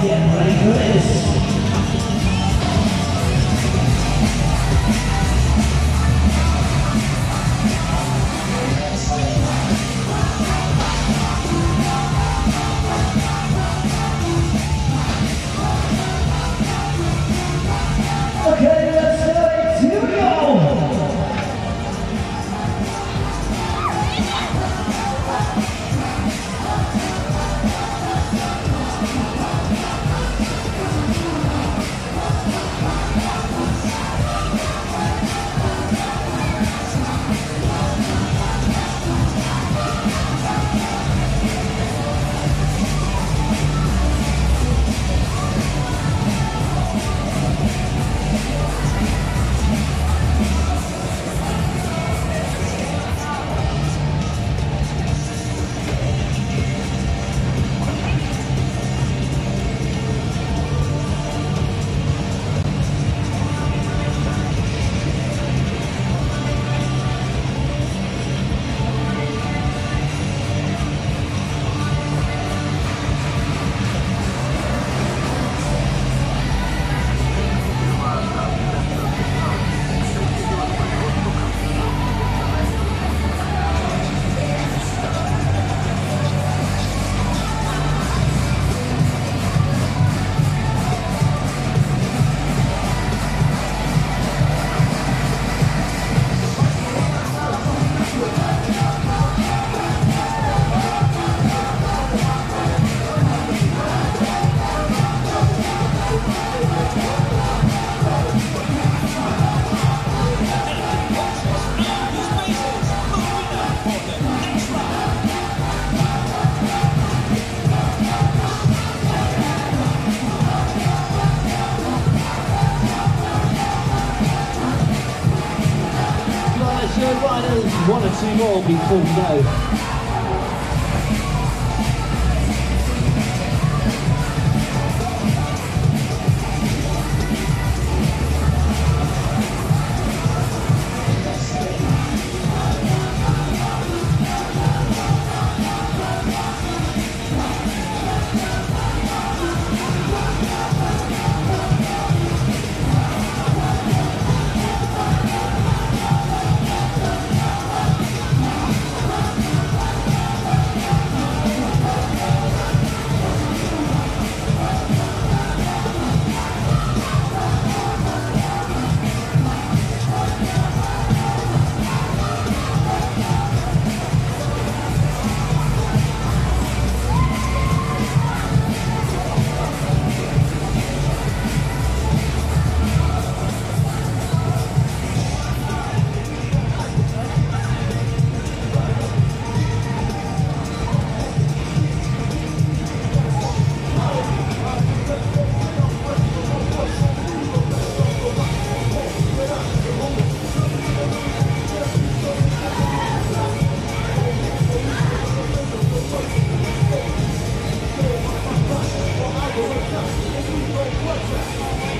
Get ready for this. Two more before we go. no pressure.